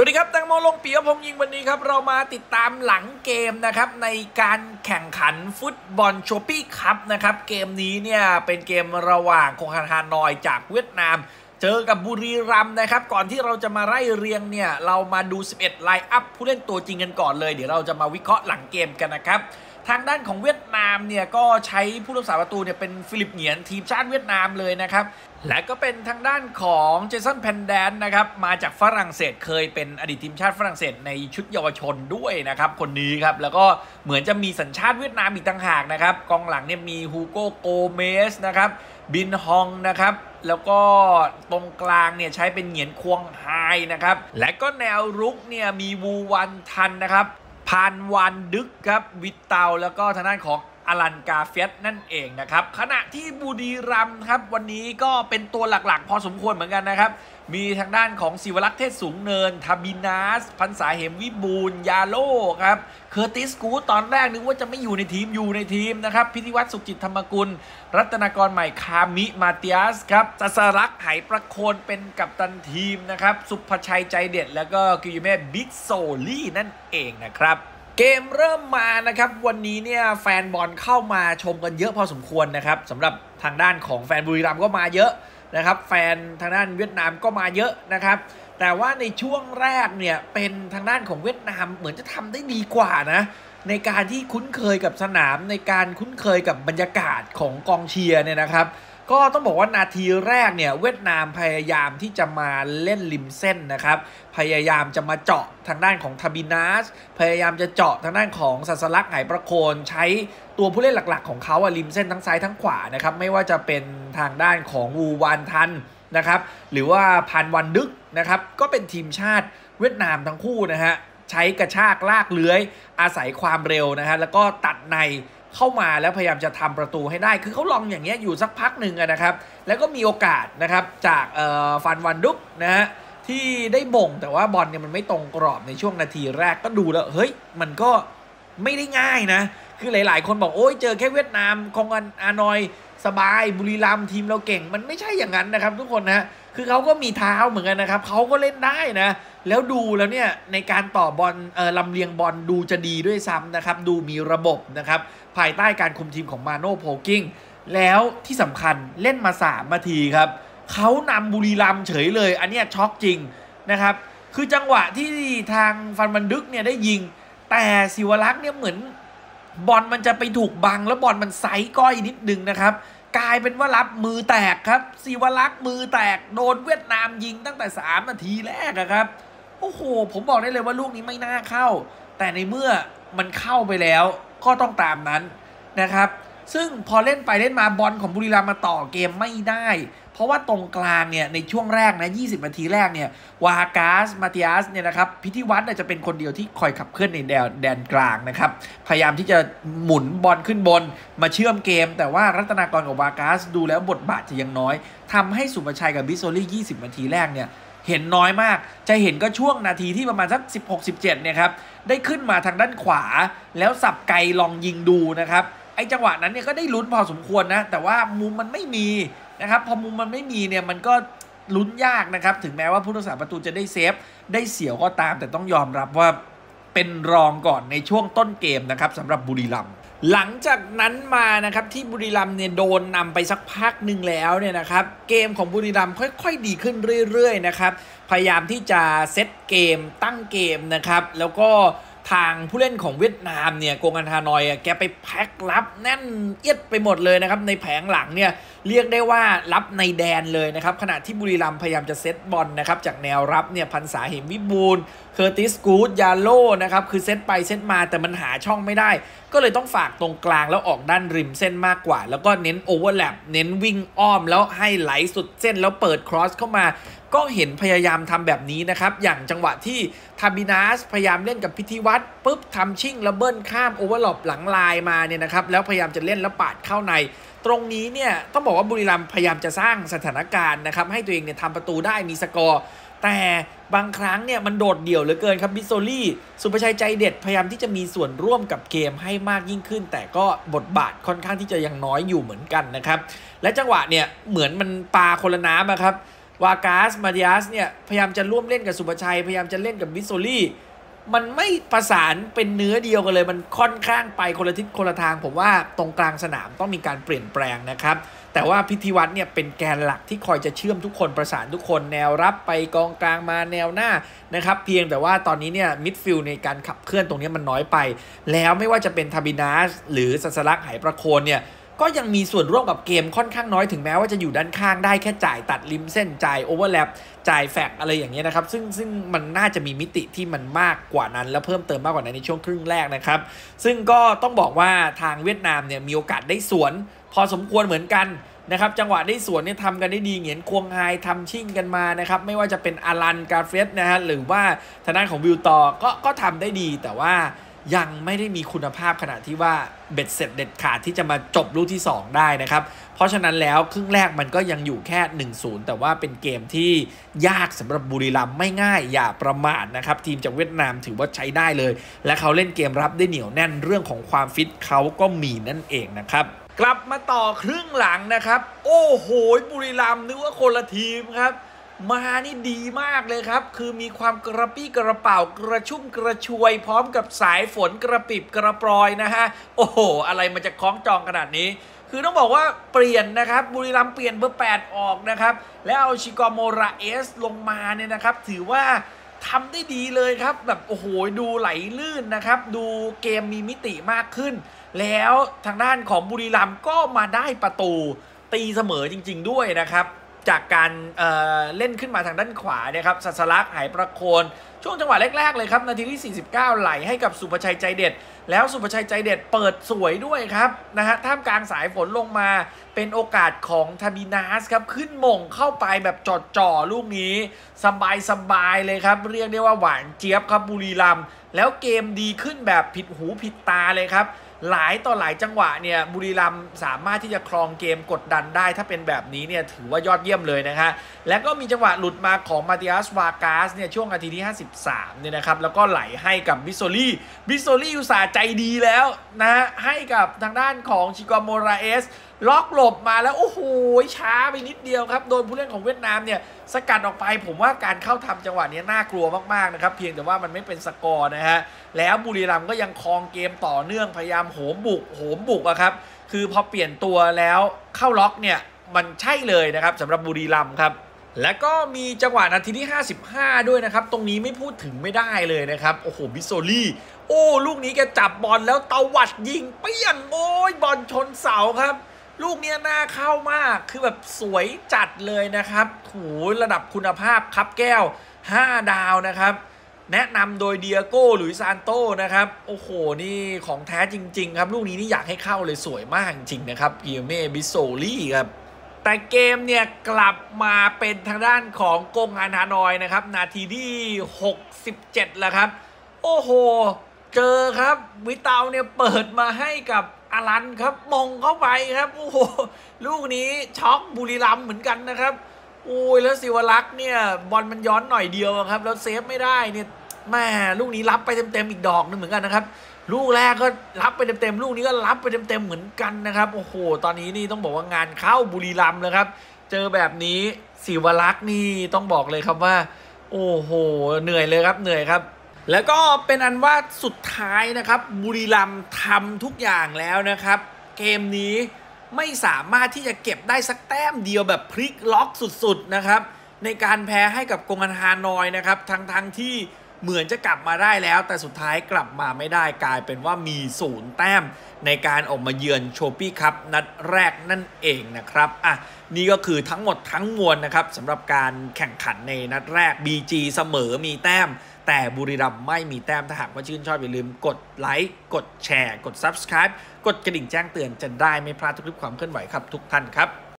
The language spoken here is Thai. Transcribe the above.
สวัสดีครับแตงโมลงปิยะพงษ์ยิงวันนี้ครับ เรามาติดตามหลังเกมนะครับ ในการแข่งขันฟุตบอล Shopee Cup นะครับ เกมนี้เนี่ย เป็นเกมระหว่างกงอานฮานอยจากเวียดนาม เจอกับบุรีรัมย์นะครับ ก่อนที่เราจะมาไล่เรียงเนี่ย เรามาดู 11 line up ผู้เล่นตัวจริงกันก่อนเลย เดี๋ยวเราจะมาวิเคราะห์หลังเกมกันนะครับ ทางด้านของเวียดนามเนี่ย ก็ใช้ผู้รักษาประตูเนี่ยเป็นฟิลิปเหงียนทีมชาติเวียดนามเลยนะครับ และก็เป็นทางด้านของเจสันแพนแดนนะครับ มาจากฝรั่งเศสเคยเป็นอดีตทีมชาติฝรั่งเศสในชุดเยาวชนด้วยนะครับคนนี้ครับ แล้วก็เหมือนจะมีสัญชาติเวียดนามอีกต่างหากนะครับ กองหลังเนี่ยมีฮูโกโกเมสนะครับ บินฮองนะครับ แล้วก็ตรงกลางเนี่ยใช้เป็นเหงียนควงไฮนะครับ และก็แนวรุกเนี่ยมีวูวันทันนะครับพานวันดึกครับวิตเตาแล้วก็ทางด้านของอลันกาเฟสนั่นเองนะครับขณะที่บุรีรัมย์ครับวันนี้ก็เป็นตัวหลักๆ พอสมควรเหมือนกันนะครับ มีทางด้านของศิวรักษ์เทศสูงเนิน ทาบินาส พันษาเหมวิบูลยาโลครับ เคอร์ติสกู๊ดอนแรกนึกว่าจะไม่อยู่ในทีมอยู่ในทีมนะครับ พิธิวัตต์ สุขจิตธรรมกุล รัตนากรใหม่คามิมาเตียสครับศศลักษณ์ไหประโคนเป็นกัปตันทีมนะครับ สุภชัยใจเด็ด แล้วก็กิยูเม่บิ๊กโซลี่นั่นเองนะครับเกมเริ่มมานะครับวันนี้เนี่ยแฟนบอลเข้ามาชมกันเยอะพอสมควรนะครับสำหรับทางด้านของแฟนบุรีรัมย์ก็มาเยอะ นะครับ แฟนทางด้านเวียดนามก็มาเยอะนะครับ แต่ว่าในช่วงแรกเนี่ยเป็นทางด้านของเวียดนามเหมือนจะทำได้ดีกว่านะในการที่คุ้นเคยกับสนามในการคุ้นเคยกับบรรยากาศของกองเชียร์เนี่ยนะครับ ก็ต้องบอกว่านาทีแรกเนี่ยเวียดนามพยายามที่จะมาเล่นริมเส้นนะครับ พยายามจะมาเจาะทางด้านของทาบินาสพยายามจะเจาะทางด้านของสัสลักไหประโคนใช้ตัวผู้เล่นหลักๆ ของเขาอะริมเส้นทั้งซ้ายทั้งขวานะครับไม่ว่าจะเป็นทางด้านของวูวานทันนะครับหรือว่าพันวันดึกนะครับก็เป็นทีมชาติเวียดนามทั้งคู่นะฮะใช้กระชากลากเลื้อย อาศัยความเร็วนะฮะแล้วก็ตัดใน เข้ามาแล้วพยายามจะทำประตูให้ได้ คือเขาลองอย่างเงี้ยอยู่สักพักหนึ่งนะครับ แล้วก็มีโอกาสนะครับจากฟันวันดุ๊กนะฮะที่ได้บ่งแต่ว่าบอลเนี่ยมันไม่ตรงกรอบในช่วงนาทีแรกก็ดูแล้ว เฮ้ย มันก็ไม่ได้ง่ายนะ คือหลายๆ คนบอกโอ้ยเจอแค่เวียดนามคงอันอานอยสบายบุรีรัมทีมเราเก่ง มันไม่ใช่อย่างนั้นนะครับ ทุกคนนะคือเขาก็มีเท้าเหมือนกันนะครับเขาก็เล่นได้นะ แล้วดูแล้วเนี่ยในการต่อบอลเออลำเลียงบอลดูจะดีด้วยซ้ำนะครับ ดูมีระบบนะครับ ภายใต้การคุมทีมของมาโน่โพกิ้งแล้วที่สำคัญเล่นมา 3 นาทีครับเขานำบุรีรัมเฉยเลย อันนี้ช็อกจริงนะครับ คือจังหวะที่ทางฟันบันดึกเนี่ยได้ยิง แต่ศิวรักษ์เนี่ยเหมือน บอลมันจะไปถูกบังแล้วบอลมันไซก้อยนิดนึงนะครับ กลายเป็นว่ารับมือแตกครับศิวลักษ์มือแตกโดนเวียดนามยิงตั้งแต่ 3 นาทีแรกครับโอ้โห ผมบอกได้เลยว่าลูกนี้ไม่น่าเข้า แต่ในเมื่อมันเข้าไปแล้วก็ต้องตามนั้นนะครับ ซึ่งพอเล่นไปเล่นมาบอลของบุรีรัมย์มาต่อเกมไม่ได้ เพราะว่าตรงกลางเนี่ยในช่วงแรกนะ 20 นาทีแรกเนี่ยวาากาส มาติอัสเนี่ยนะครับพิธีวัตรจะเป็นคนเดียวที่คอยขับเคลื่อนในแดนแดนกลางนะครับ พยายามที่จะหมุนบอลขึ้นบนมาเชื่อมเกม แต่ว่ารัตนากรกับวากาสดูแล้วบทบาทจะยังน้อยทำให้สุภชัยกับบิโซลี่20 นาทีแรกเนี่ยเห็นน้อยมาก จะเห็นก็ช่วงนาทีที่ประมาณสัก 16-17 เนี่ยครับ ได้ขึ้นมาทางด้านขวา แล้วสับไกลลองยิงดูนะครับ ไอ้จังหวะนั้นเนี่ยก็ได้ลุ้นพอสมควรนะ แต่ว่ามุมมันไม่มีนะครับ พอมุมมันไม่มีเนี่ยมันก็ลุ้นยากนะครับ ถึงแม้ว่าผู้รักษาประตูจะได้เซฟ ได้เสียวก็ตาม แต่ต้องยอมรับว่าเป็นรองก่อนในช่วงต้นเกมนะครับสำหรับบุรีรัมย์หลังจากนั้นมานะครับที่บุรีรัมย์เนี่ยโดนนำไปสักพักหนึ่งแล้วเนี่ยนะครับเกมของบุรีรัมย์ค่อย ๆ ดีขึ้นเรื่อย ๆ นะครับ พยายามที่จะเซตเกมตั้งเกมนะครับ แล้วก็ ทางผู้เล่นของเวียดนามเนี่ยกงอันฮานอยแกไปแพ็ครับแน่นเอียดไปหมดเลยนะครับในแผงหลังเนี่ยเรียกได้ว่ารับในแดนเลยนะครับขณะที่บุรีรัมย์พยายามจะเซตบอลนะครับจากแนวรับเนี่ยพันษาเหมวิบูลเคอร์ติสกู๊ดยาโลนะครับคือเซตไปเซตมาแต่มันหาช่องไม่ได้ ก็เลยต้องฝากตรงกลางแล้วออกด้านริมเส้นมากกว่า แล้วก็เน้น overlap เน้นวิ่งอ้อมแล้วให้ไหลสุดเส้นแล้วเปิด cross เข้ามาก็เห็นพยายามทำแบบนี้นะครับ อย่างจังหวะที่ทาบินาสพยายามเล่นกับพิธิวัตต์ปุ๊บทำชิ่งระเบิลข้าม overlap หลังลายมาเนี่ยนะครับ แล้วพยายามจะเล่นแล้วปาดเข้าใน ตรงนี้เนี่ยต้องบอกว่าบุรีรัมย์พยายามจะสร้างสถานการณ์นะครับ ให้ตัวเองเนี่ยทำประตูได้มีสกอร์แต่บางครั้งเนี่ยมันโดดเดี่ยวเหลือเกินครับบิสโซลี่ สุภชัยใจเด็ดพยายามที่จะมีส่วนร่วมกับเกมให้มากยิ่งขึ้น แต่ก็บทบาทค่อนข้างที่จะยังน้อยอยู่เหมือนกันนะครับ และจังหวะเนี่ยเหมือนมันปลาคนละน้ำครับ วากาสมาติอัสเนี่ยพยายามจะร่วมเล่นกับสุภชัย พยายามจะเล่นกับบิสโซลี่มันไม่ประสานเป็นเนื้อเดียวกันเลย มันค่อนข้างไปคนละทิศคนละทาง ผมว่าตรงกลางสนามต้องมีการเปลี่ยนแปลงนะครับ แต่ว่าพิธิวัตต์เนี่ยเป็นแกนหลักที่คอยจะเชื่อมทุกคนประสานทุกคนแนวรับไปกองกลางมาแนวหน้านะครับ เพียงแต่ว่าตอนนี้เนี่ย midfield ในการขับเคลื่อนตรงนี้มันน้อยไป แล้วไม่ว่าจะเป็นทาบินาสหรือสัสลักไหประโคนเนี่ย ก็ยังมีส่วนร่วมกับเกมค่อนข้างน้อยถึงแม้ว่าจะอยู่ด้านข้างได้แค่จ่ายตัดริมเส้นจ่ายโอเวอร์แลปจ่ายแฟกอะไรอย่างเงี้ยนะครับ ซึ่งซึ่งมันน่าจะมีมิติที่มันมากกว่านั้น และเพิ่มเติมมากกว่านั้นในช่วงครึ่งแรกนะครับ ซึ่งก็ต้องบอกว่าทางเวียดนามเนี่ยมีโอกาสได้สวน พอสมควรเหมือนกันนะครับจังหวะได้สวนเนี่ยทำกันได้ดีเหงียนควงไฮทำชิ่งกันมานะครับไม่ว่าจะเป็นอารันกาเฟสนะฮะหรือว่าทางด้านของวิวตอก็ก็ทำได้ดีแต่ว่า ยังไม่ได้มีคุณภาพขนาดที่ว่าเบ็ดเสร็จเด็ดขาดที่จะมาจบลูกที่ 2 ได้นะครับ เพราะฉะนั้นแล้วครึ่งแรกมันก็ยังอยู่แค่ 1-0 แต่ว่าเป็นเกมที่ยากสำหรับบุรีรัมย์ไม่ง่ายอย่าประมาทนะครับ ทีมจากเวียดนามถือว่าใช้ได้เลย และเขาเล่นเกมรับได้เหนียวแน่นเรื่องของความฟิตเขาก็มีนั่นเองนะครับกลับมาต่อครึ่งหลังนะครับ โอ้โหบุรีรัมย์นึกว่าคนละทีมครับ มานี่ดีมากเลยครับ คือมีความกระปี้กระเป๋ากระชุ่มกระชวย พร้อมกับสายฝนกระปิบกระปรอยนะฮะ โอ้โห อะไรมันจะคล้องจองขนาดนี้ คือต้องบอกว่าเปลี่ยนนะครับ บุรีรัมเปลี่ยนเบอร์ 8 ออกนะครับ แล้วเอาชิกอโมราเอสลงมาเนี่ยนะครับ ถือว่าทำได้ดีเลยครับ แบบโอ้โห ดูไหลลื่นนะครับ ดูเกมมีมิติมากขึ้น แล้วทางด้านของบุรีรัมก็มาได้ประตูตีเสมอจริง ๆ ด้วยนะครับ จากการเเล่นขึ้นมาทางด้านขวาเนี่ยครับสัสลักหายประโคน ช่วงจังหวะแรก ๆ เลยครับ นาทีที่ 49 ไหลให้กับสุภชัยใจเด็ด แล้วสุภชัยใจเด็ดเปิดสวยด้วยครับนะฮะท่ามกลางสายฝนลงมาเป็นโอกาสของทาบินาสครับ ขึ้นมงเข้าไปแบบจอดจ่อลูกนี้ สบายสบายเลยครับ เรียกได้ว่าหวานเจี๊ยบครับบุรีรัมแล้วเกมดีขึ้นแบบผิดหูผิดตาเลยครับ หลายต่อหลายจังหวะเนี่ยบุรีรัมสามารถที่จะครองเกมกดดันได้ ถ้าเป็นแบบนี้เนี่ยถือว่ายอดเยี่ยมเลยนะฮะแล้วก็มีจังหวะหลุดมาของมาติอัสวากาสเนี่ยช่วงนาทีที่ 53เนี่ยนะครับแล้วก็ไหลให้กับบิสโซลี่บิสโซลี่อุตส่าห์ใจดีแล้วนะฮะให้กับทางด้านของชิกโมราเอสล็อกหลบมาแล้วโอ้โหช้าไปนิดเดียวครับโดนผู้เล่นของเวียดนามเนี่ย สกัดออกไปผมว่าการเข้าทำจังหวะนี้น่ากลัวมากๆนะครับเพียงแต่ว่ามันไม่เป็นสกอร์นะฮะแล้วบุรีรัมย์ก็ยังครองเกมต่อเนื่องพยายามโหมบุกโหมบุกอะครับคือพอเปลี่ยนตัวแล้วเข้าล็อกเนี่ยมันใช่เลยนะครับสำหรับบุรีรัมย์ครับและก็มีจังหวะนาทีที่ 55 ด้วยนะครับ ตรงนี้ไม่พูดถึงไม่ได้เลยนะครับ โอ้โหบิโซลี่ โอ้ ลูกนี้แกจับบอลแล้วตวัดยิงเปี้ยง โอ้ยบอลชนเสาครับ ลูกเนี้ยน่าเข้ามาก คือแบบสวยจัดเลยนะครับถูระดับคุณภาพครับแก้ว 5 ดาวนะครับ แนะนำโดยเดียโก้หรือซานโตนะครับ โอ้โห นี่ของแท้จริง ๆ ครับ ลูกนี้นี่อยากให้เข้าเลยสวยมากจริงนะครับเกียเม่บิโซลี่ครับแต่เกมเนี่ยกลับมาเป็นทางด้านของกงฮานานอยนะครับ นาทีที่ 67 แล้วครับ โอ้โห เจอครับวิตาเนี่ยเปิดมาให้กับ อารันครับมงเข้าไปครับโอ้โหลูกนี้ช็อกบุรีรัมเหมือนกันนะครับโอ้ยแล้วสิวรักษ์เนี่ยบอลมันย้อนหน่อยเดียวครับ แล้วเซฟไม่ได้เนี่ยแม่ลูกนี้รับไปเต็มๆอีกดอกนึงเหมือนกันนะครับ ลูกแรกก็รับไปเต็มๆลูกนี้ก็รับไปเต็มๆเหมือนกันนะครับโอ้โหตอนนี้นี่ต้องบอกว่างานเข้าบุรีรัมเลยครับ เจอแบบนี้สิวรักษ์นี่ต้องบอกเลยครับว่า โอ้โหเหนื่อยเลยครับเหนื่อยครับ แล้วก็เป็นอันว่าสุดท้ายนะครับบุรีรัมทำทุกอย่างแล้วนะครับ เกมนี้ไม่สามารถที่จะเก็บได้สักแต้มเดียวแบบพลิกล็อกสุดๆนะครับ ในการแพ้ให้กับกงอันฮานอยนะครับทั้งๆทที่เหมือนจะกลับมาได้แล้ว แต่สุดท้ายกลับมาไม่ได้กลายเป็นว่ามีศูนย์แต้ม ในการออกมาเยือนโชปี้ครับนัดแรกนั่นเองนะครับอะนี่ก็คือทั้งหมดทั้งมวลนะครับสำหรับการแข่งขันในนัดแรก BG เสมอมีแต้ม แต่บุรีรัมย์ไม่มีแต้มถ้าหากว่าชื่นชอบอย่าลืมกดไลค์กดแชร์ กด Subscribe กดกระดิ่งแจ้งเตือนจะได้ไม่พลาดทุกคลิปความเคลื่อนไหวครับทุกท่านครับ